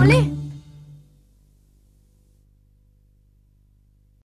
boleh.